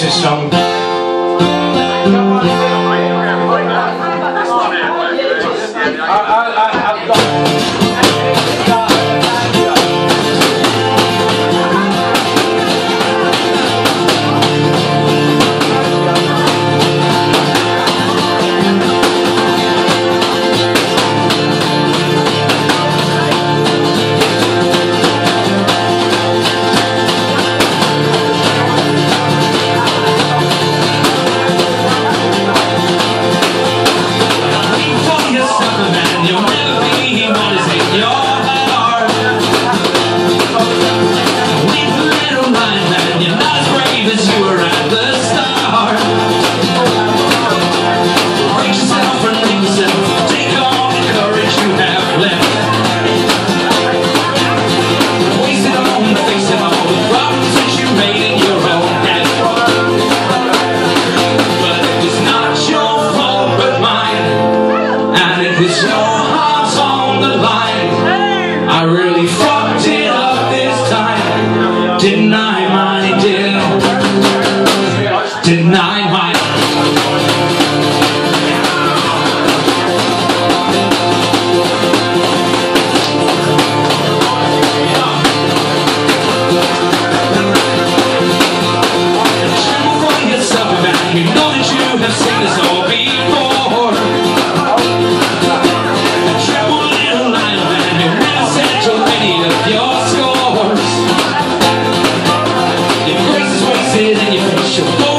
this song. Show.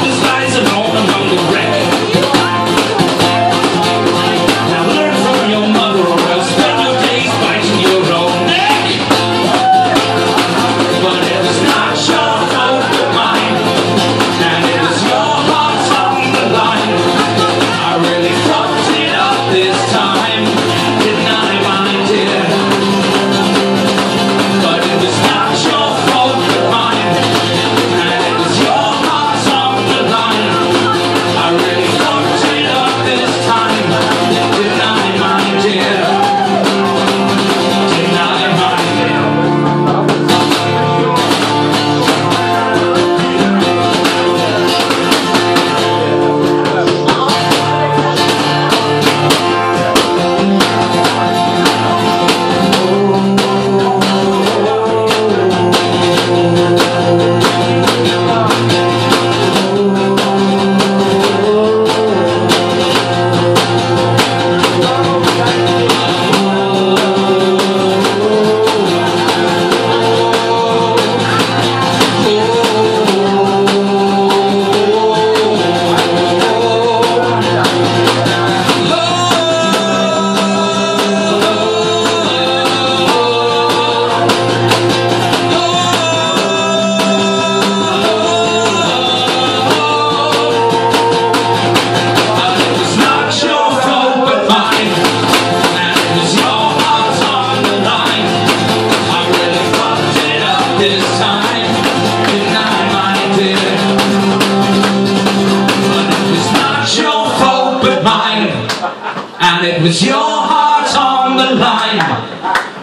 And it was your heart on the line.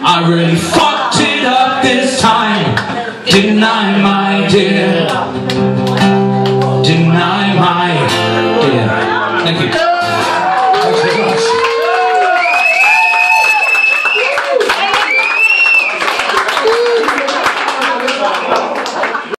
I really fucked it up this time, didn't I, my dear?